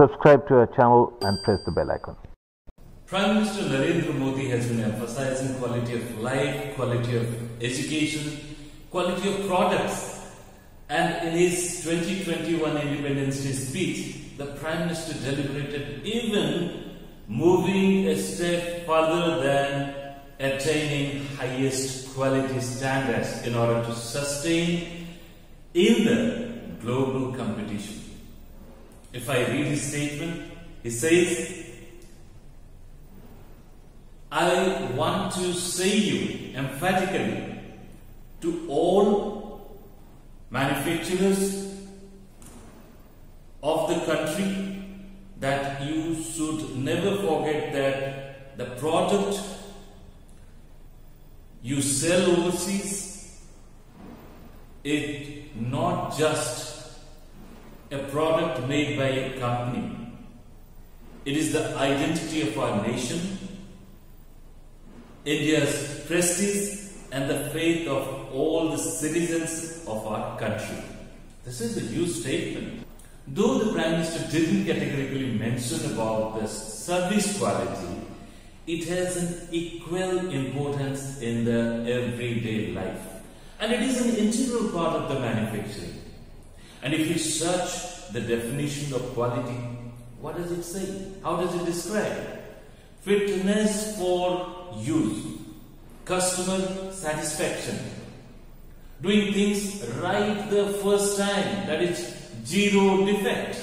subscribe to our channel and press the bell icon. Prime Minister Narendra Modi has been emphasizing quality of life, quality of education, quality of products. And in his 2021 Independence Day speech, the Prime Minister deliberated even moving a step further than attaining highest quality standards in order to sustain in the global competition. If I read his statement, he says, I want to say you emphatically to all manufacturers of the country that you should never forget that the product you sell overseas is not just company it is the identity of our nation India's prestige and the faith of all the citizens of our country. This is a huge statement. Though the Prime Minister didn't categorically mention about the service quality, it has an equal importance in the everyday life. And it is an integral part of the manufacturing. And if you search the definition of quality, what does it say? How does it describe? Fitness for use, customer satisfaction, doing things right the first time, that is zero defect.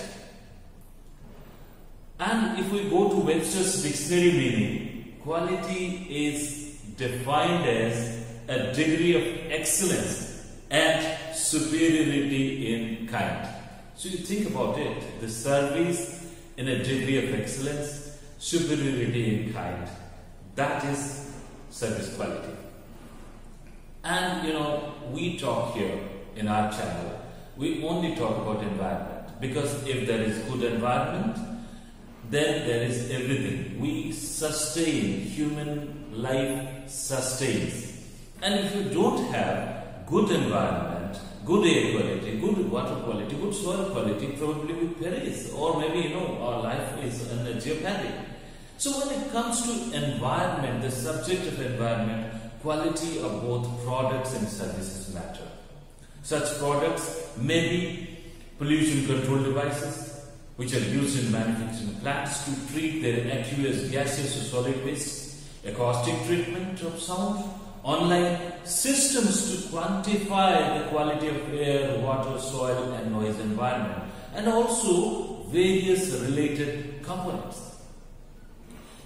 And if we go to Webster's dictionary meaning, quality is defined as a degree of excellence and superiority in kind. So you think about it, the service in a degree of excellence, superiority in kind. That is service quality. And you know, we talk here in our channel, we only talk about environment because if there is good environment, then there is everything. We sustain, human life sustains. And if you don't have good environment, good air quality, good water quality, good soil quality, probably we perish or maybe you know our life is in a jeopardy. So when it comes to environment, the subject of environment, quality of both products and services matter. Such products may be pollution control devices, which are used in manufacturing plants to treat their aqueous gases or solid waste, acoustic treatment of sound, online systems to quantify the quality of air, water, soil and noise environment, and also various related components.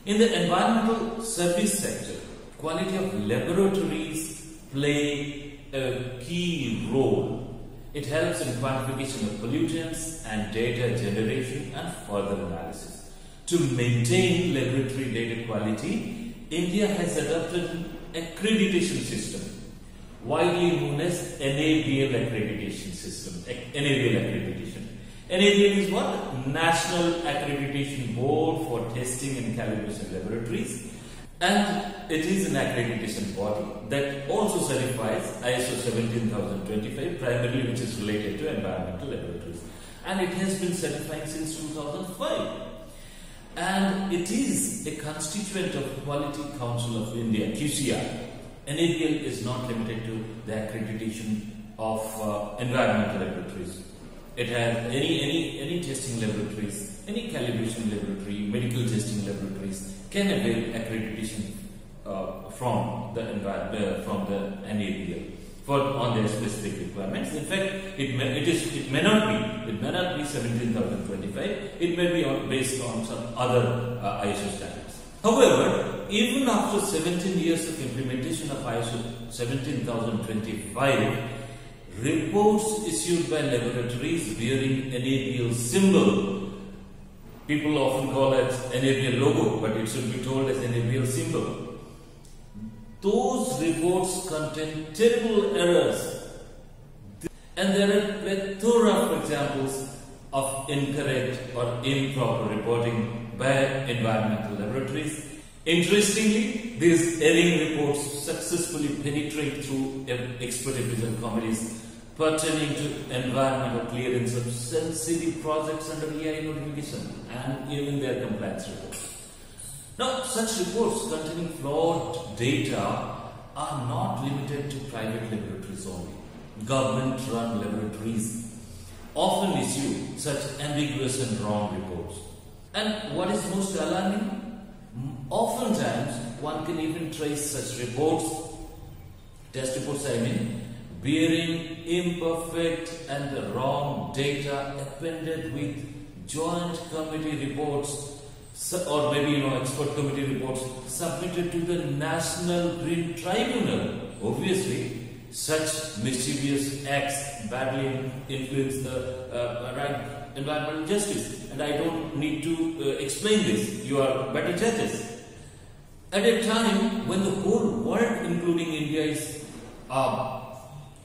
In the environmental service sector, quality of laboratories play a key role. It helps in quantification of pollutants and data generation and further analysis. To maintain laboratory data quality, India has adopted accreditation system, widely known as NABL accreditation system, NABL accreditation. NABL is what? National Accreditation Board for Testing and Calibration Laboratories. And it is an accreditation body that also certifies ISO 17025, primarily which is related to environmental laboratories. And it has been certifying since 2005. And it is a constituent of Quality Council of India, QCI. NABL is not limited to the accreditation of uh, environmental laboratories. It has any, any, any testing laboratories, any calibration laboratory, medical testing laboratories can avail accreditation uh, from the uh, from the NABL for on their specific requirements. In fact, it may, it is it may not be it may not be 17025. It may be on, based on some other uh, ISO standards. However, even after 17 years of implementation of ISO 17025, reports issued by laboratories bearing NABL symbol. People often call it NABL logo, but it should be told as NABL symbol. Those reports contain terrible errors. And there are plethora of examples of incorrect or improper reporting by environmental laboratories. Interestingly, these erring reports successfully penetrate through expert appraisal committees pertaining to environmental clearance of sensitive projects under EI notification and even their compliance reports. Now, such reports containing flawed data are not limited to private laboratories only. Government run laboratories often issue such ambiguous and wrong reports. And what is most alarming? Oftentimes, one can even trace such reports, test reports I mean, bearing imperfect and wrong data appended with joint committee reports or maybe you know expert committee reports submitted to the National Green Tribunal. Obviously, such mischievous acts badly influence the uh, right environmental justice, and I don't need to uh, explain this. You are better judges. At a time when the whole world, including India, is uh,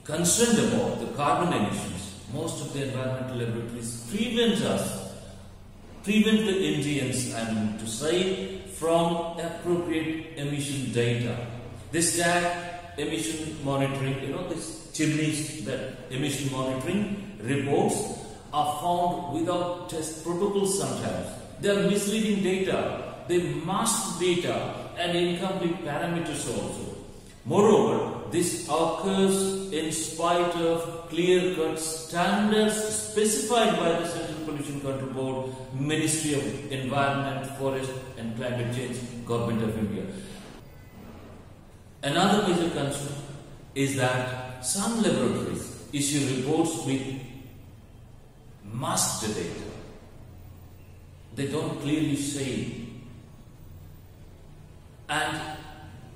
concerned about the carbon emissions, most of the environmental laboratories prevent us, prevent the Indians, mean to say, from appropriate emission data. This stack emission monitoring, you know, this chimneys that emission monitoring reports are found without test protocols sometimes. They are misleading data, they mask data and incomplete parameters also. Moreover, this occurs in spite of clear-cut standards specified by the Central Pollution Control Board, Ministry of Environment, Forest and Climate Change, Government of India. Another major concern is that some laboratories issue reports with masked data. They don't clearly say and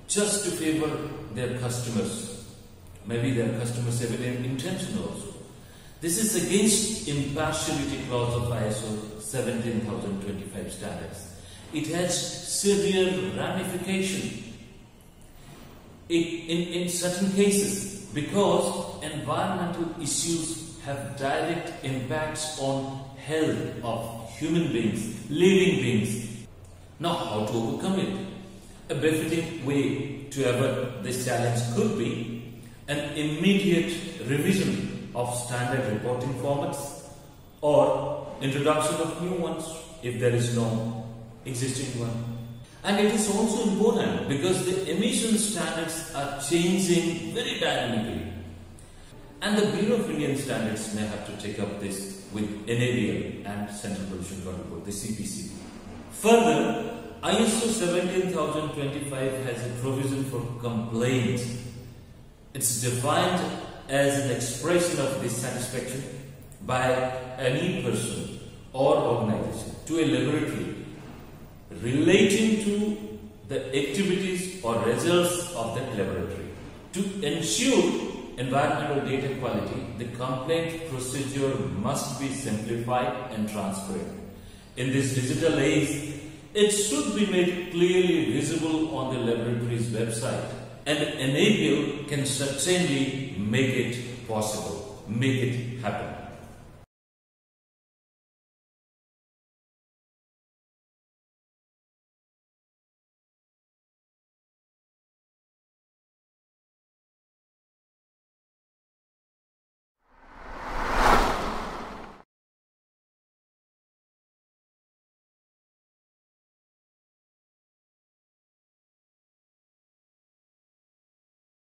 just to favor their customers. Maybe their customers have an intention also. This is against impartiality clause of ISO 17025 standards. It has severe ramification in, in, in certain cases because environmental issues have direct impacts on health of human beings, living beings. Now, how to overcome it? A befitting way to avert this challenge could be an immediate revision of standard reporting formats or introduction of new ones if there is no existing one. And it is also important because the emission standards are changing very dynamically. And the Bureau of Indian Standards may have to take up this with NABL and Central Pollution Control Board, the CPCB. Further, ISO 17025 has a provision for complaint. It's defined as an expression of dissatisfaction by any person or organization to a laboratory relating to the activities or results of that laboratory. To ensure environmental data quality, the complaint procedure must be simplified and transparent. In this digital age, it should be made clearly visible on the laboratory's website and NABL can certainly make it possible, make it happen.